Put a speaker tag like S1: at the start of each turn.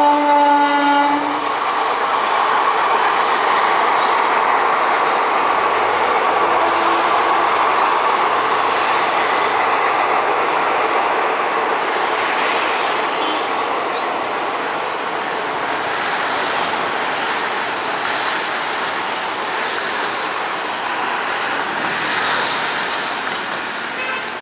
S1: Bye.